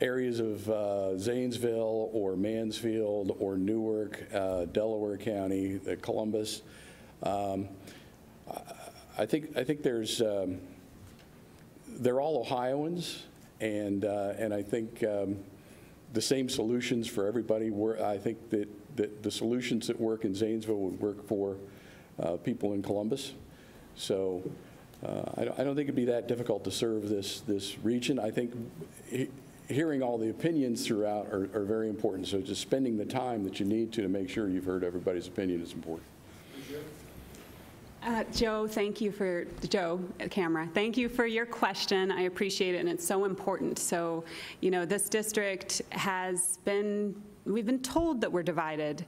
areas of uh, Zanesville or Mansfield or Newark, uh, Delaware County, Columbus, um, I- think, I think there's, um, they're all Ohioans, and, uh, and I think um, the same solutions for everybody, were- I think that, that the solutions that work in Zanesville would work for people in Columbus. So I don't, I don't think it'd be that difficult to serve this, this region. I think he- hearing all the opinions throughout are, are very important, so just spending the time that you need to to make sure you've heard everybody's opinion is important. Uh, Joe, thank you for, Joe, uh, camera, thank you for your question. I appreciate it, and it's so important. So, you know, this district has been, we've been told that we're divided,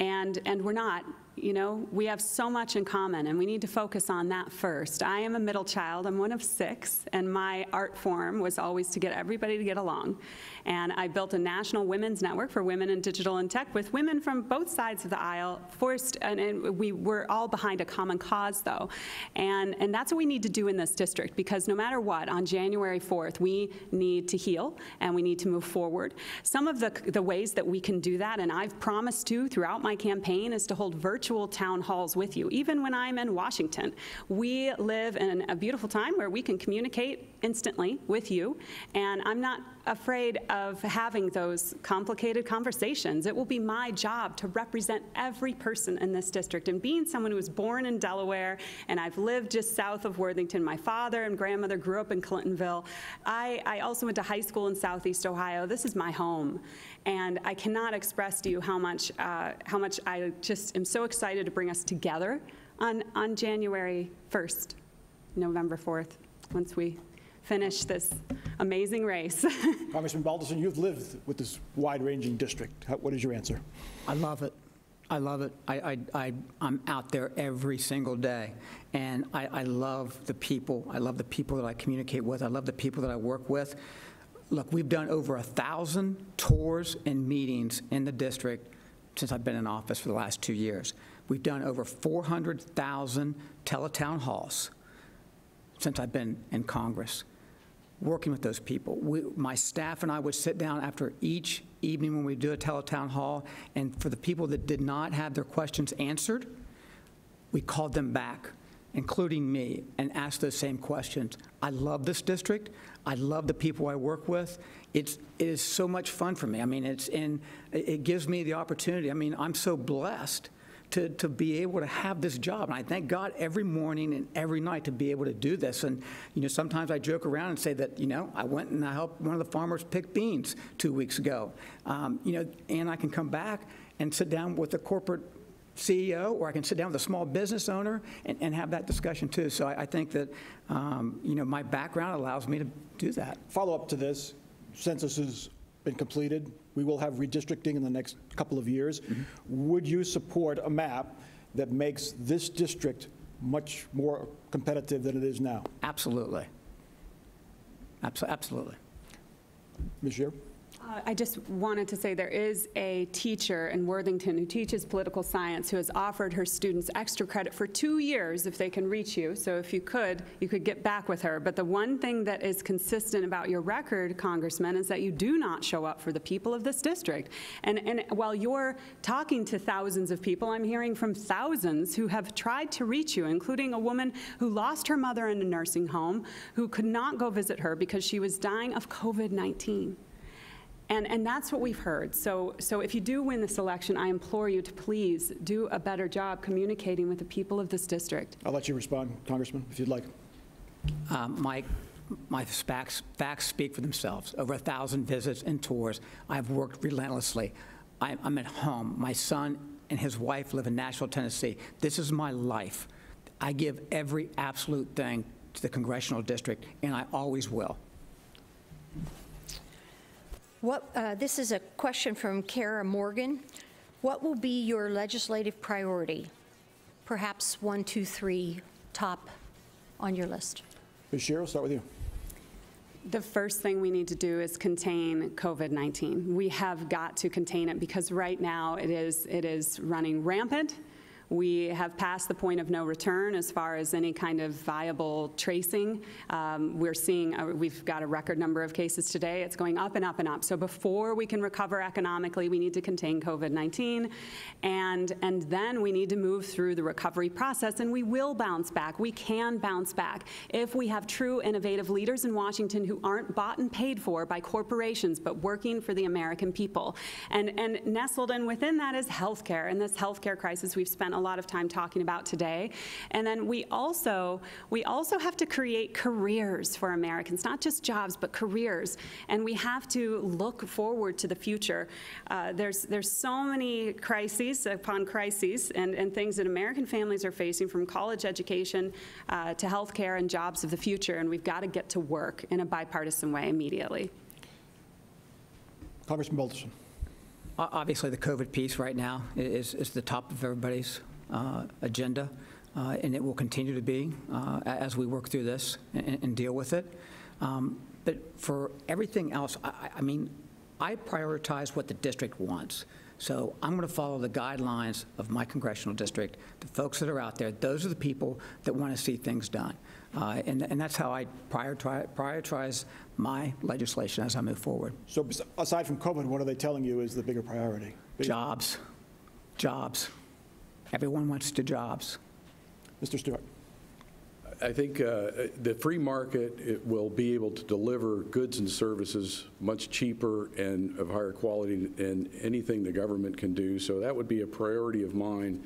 and, and we're not. You know, we have so much in common, and we need to focus on that first. I am a middle child, I'm one of six, and my art form was always to get everybody to get along. And I built a national women's network for women in digital and tech with women from both sides of the aisle, forced, and, and we were all behind a common cause, though. And, and that's what we need to do in this district, because no matter what, on January 4th, we need to heal and we need to move forward. Some of the, the ways that we can do that, and I've promised to throughout my campaign, is to hold virtual town halls with you, even when I'm in Washington. We live in a beautiful time where we can communicate instantly with you, and I'm not afraid of having those complicated conversations. It will be my job to represent every person in this district. And being someone who was born in Delaware and I've lived just south of Worthington, my father and grandmother grew up in Clintonville. I, I also went to high school in Southeast Ohio. This is my home. And I cannot express to you how much, uh, how much I just am so excited to bring us together on, on January 1st, November 4th, once we finish this amazing race. <laughs> Congressman Balderson, you've lived with this wide-ranging district. How- What is your answer? I love it. I love it. I, I, I, I'm out there every single day, and I, I love the people. I love the people that I communicate with. I love the people that I work with. Look, we've done over a thousand tours and meetings in the district since I've been in office for the last two years. We've done over 400,000 teletown halls since I've been in Congress. Working with those people. We, my staff and I would sit down after each evening when we do a teletown hall, and for the people that did not have their questions answered, we called them back, including me, and asked those same questions. I love this district. I love the people I work with. It's, it is so much fun for me. I mean, it's, it it gives me the opportunity. I mean, I'm so blessed to, to be able to have this job. And I thank God every morning and every night to be able to do this. And, you know, sometimes I joke around and say that, you know, I went and I helped one of the farmers pick beans two weeks ago. Um, you know, and I can come back and sit down with a corporate CEO, or I can sit down with a small business owner and, and have that discussion too. So I, I think that, um, you know, my background allows me to do that. Follow-up to this, census has been completed. We will have redistricting in the next couple of years. Mm-hmm. Would you support a map that makes this district much more competitive than it is now? Absolutely. Abso- Absolutely. Ms. Uh, I just wanted to say there is a teacher in Worthington who teaches political science who has offered her students extra credit for two years if they can reach you. So if you could, you could get back with her. But the one thing that is consistent about your record, Congressman, is that you do not show up for the people of this district. And, and while you're talking to thousands of people, I'm hearing from thousands who have tried to reach you, including a woman who lost her mother in a nursing home, who could not go visit her because she was dying of COVID-19. And, and that's what we've heard. So, so if you do win this election, I implore you to please do a better job communicating with the people of this district. I'll let you respond, Congressman, if you'd like. Um, My, my facts, facts speak for themselves. Over a 1,000 visits and tours. I've worked relentlessly. I'm I'm at home. My son and his wife live in Nashville, Tennessee. This is my life. I give every absolute thing to the congressional district, and I always will. What, uh, this is a question from Kara Morgan. What will be your legislative priority? Perhaps one, two, three, top on your list. Ms. Shear, I'll start with you. The first thing we need to do is contain COVID-19. We have got to contain it because right now it is, it is running rampant. We have passed the point of no return as far as any kind of viable tracing. Um, We're seeing, uh, we've got a record number of cases today. It's going up and up and up. So before we can recover economically, we need to contain COVID-19. And, and then we need to move through the recovery process, and we will bounce back. We can bounce back if we have true innovative leaders in Washington who aren't bought and paid for by corporations, but working for the American people. And, and nestled in within that is healthcare, and this healthcare crisis we've spent a lot of time talking about today. And then we also, we also have to create careers for Americans, not just jobs, but careers. And we have to look forward to the future. Uh, there's, there's so many crises upon crises and, and things that American families are facing from college education uh, to healthcare and jobs of the future, and we've got to get to work in a bipartisan way immediately. Congressman Balderson. O- Obviously, the COVID piece right now is, is the top of everybody's agenda, uh, and it will continue to be uh, as we work through this and, and deal with it. Um, But for everything else, I, I- mean, I prioritize what the district wants. So I'm going to follow the guidelines of my congressional district, the folks that are out there. Those are the people that want to see things done. Uh, And, and that's how I prioritize, prioritize my legislation as I move forward. So aside from COVID, what are they telling you is the bigger priority? Big- Jobs, jobs. Everyone wants to jobs. Mr. Stewart. I think uh, the free market it will be able to deliver goods and services much cheaper and of higher quality than anything the government can do. So that would be a priority of mine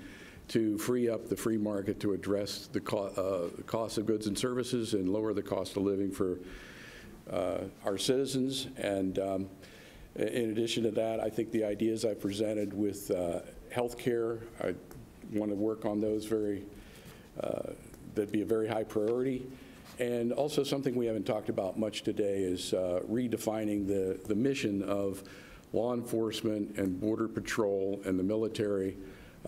to free up the free market to address the co- uh, cost of goods and services and lower the cost of living for uh, our citizens. And um, in addition to that, I think the ideas I presented with uh, healthcare, I want to work on those very uh, that'd be a very high priority. And also something we haven't talked about much today is uh, redefining the, the mission of law enforcement and border patrol and the military.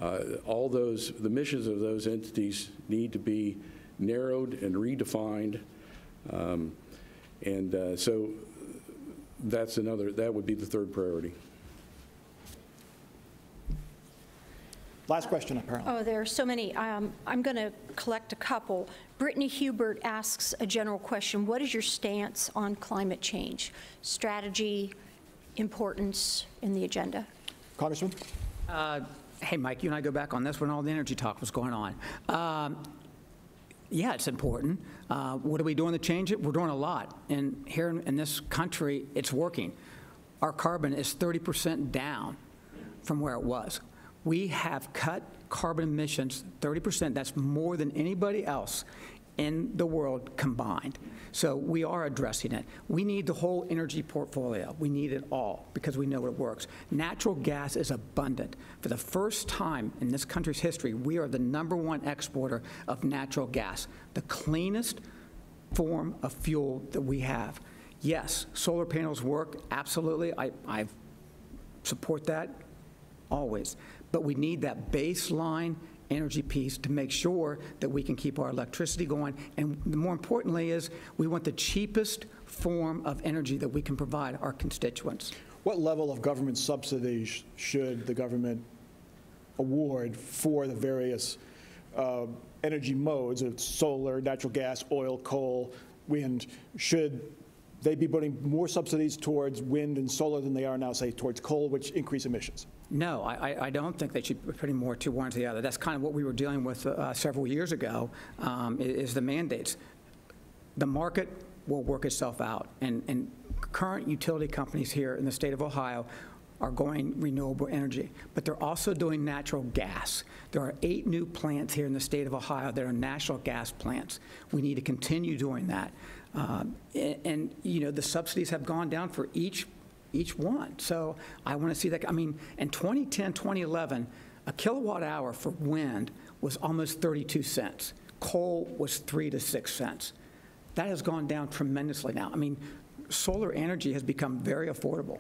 Uh, All those, the missions of those entities need to be narrowed and redefined. Um, And uh, so that's another, that would be the third priority. Last question, apparently. Oh, there are so many. Um, I'm going to collect a couple. Brittany Hubert asks a general question. What is your stance on climate change? Strategy, importance in the agenda? Congressman? Uh, Hey, Mike, you and I go back on this when all the energy talk was going on. Um, Yeah, it's important. Uh, What are we doing to change it? We're doing a lot. And here in- in this country, it's working. Our carbon is 30% down from where it was. We have cut carbon emissions 30%. That's more than anybody else in the world combined. So we are addressing it. We need the whole energy portfolio. We need it all because we know it works. Natural gas is abundant. For the first time in this country's history, we are the number one exporter of natural gas, the cleanest form of fuel that we have. Yes, solar panels work, absolutely. I, I support that always. But we need that baseline energy piece to make sure that we can keep our electricity going. And more importantly is, we want the cheapest form of energy that we can provide our constituents. What level of government subsidies should the government award for the various uh, energy modes of solar, natural gas, oil, coal, wind? Should they be putting more subsidies towards wind and solar than they are now, say, towards coal, which increase emissions? No, I, I- don't think they should be putting more to one or the other. That's kind of what we were dealing with uh, several years ago, um, is the mandates. The market will work itself out, and, and current utility companies here in the state of Ohio are going renewable energy, but they're also doing natural gas. There are eight new plants here in the state of Ohio that are natural gas plants. We need to continue doing that. Um, a- And, you know, the subsidies have gone down for each each one. So I want to see that, I mean, in 2010, 2011, a kilowatt hour for wind was almost 32 cents. Coal was 3 to 6 cents. That has gone down tremendously now. I mean, solar energy has become very affordable.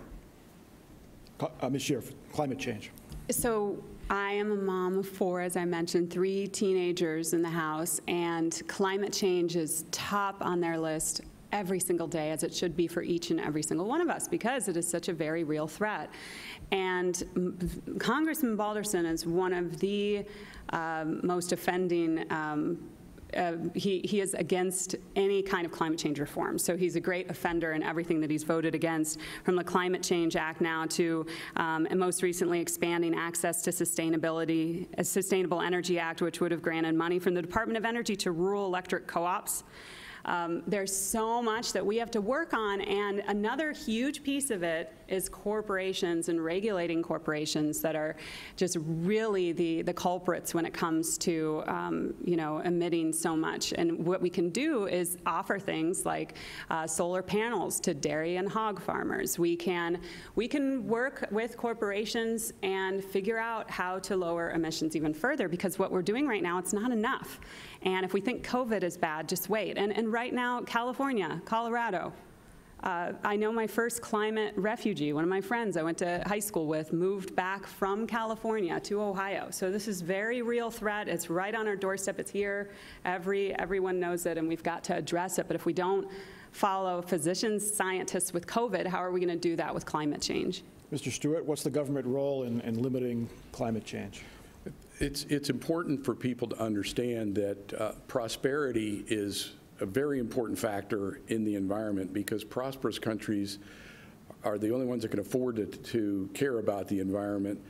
Co- uh, Ms. Shear, climate change. So I am a mom of four, as I mentioned, three teenagers in the house, and climate change is top on their list every single day, as it should be for each and every single one of us, because it is such a very real threat. And Congressman Balderson is one of the um, most offending um, uh, he, he is against any kind of climate change reform. So he's a great offender in everything that he's voted against, from the Climate Change Act now to, um, and most recently, expanding access to sustainability, a Sustainable Energy Act, which would have granted money from the Department of Energy to rural electric co-ops. Um, there's so much that we have to work on, and another huge piece of it is corporations and regulating corporations that are just really the, the culprits when it comes to, um, you know, emitting so much. And what we can do is offer things like uh, solar panels to dairy and hog farmers. We can, we can work with corporations and figure out how to lower emissions even further, because what we're doing right now, it's not enough. And if we think COVID is bad, just wait. And, and right now, California, Colorado, uh, I know my first climate refugee, one of my friends I went to high school with, moved back from California to Ohio. So this is very real threat. It's right on our doorstep. It's here. Every, everyone knows it, and we've got to address it. But if we don't follow physicians, scientists with COVID, how are we going to do that with climate change? Mr. Stewart, what's the government role in, in limiting climate change? It's, it's important for people to understand that uh, prosperity is a very important factor in the environment because prosperous countries are the only ones that can afford to, to care about the environment,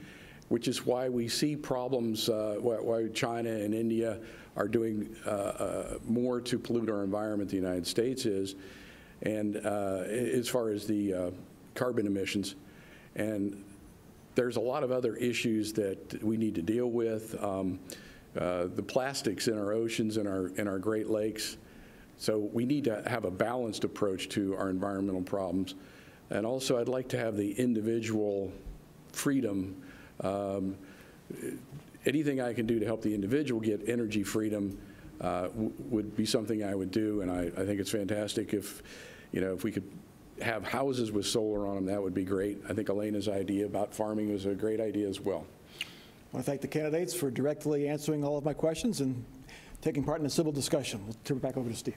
which is why we see problems, uh, why, China and India are doing uh, uh, more to pollute our environment than the United States is, and uh, as far as the uh, carbon emissions. And there's a lot of other issues that we need to deal with. Um, uh, the plastics in our oceans and our, in our Great Lakes. So we need to have a balanced approach to our environmental problems. And also, I'd like to have the individual freedom. Um, anything I can do to help the individual get energy freedom uh, would be something I would do. And I, I think it's fantastic if, you know, if we could have houses with solar on them, that would be great. I think Alaina's idea about farming was a great idea as well. I want to thank the candidates for directly answering all of my questions and taking part in the civil discussion. We'll turn it back over to Steve.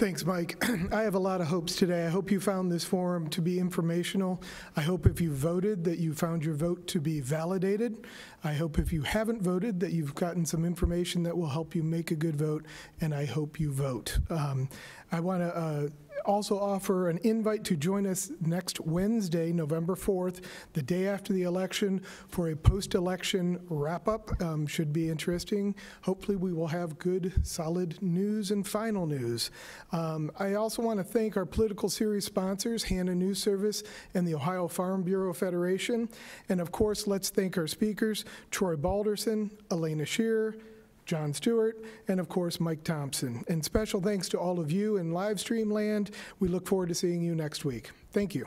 Thanks, Mike. <clears throat> I have a lot of hopes today. I hope you found this forum to be informational. I hope if you voted that you found your vote to be validated. I hope if you haven't voted that you've gotten some information that will help you make a good vote, and I hope you vote. Um, I want to uh, also offer an invite to join us next Wednesday, November 4th, the day after the election, for a post-election wrap-up. Um, Should be interesting. Hopefully, we will have good, solid news and final news. Um, I also want to thank our political series sponsors, Hannah News Service and the Ohio Farm Bureau Federation. And of course, let's thank our speakers, Troy Balderson, Alaina Shearer, John Stewart, and of course, Mike Thompson. And special thanks to all of you in live stream land. We look forward to seeing you next week. Thank you.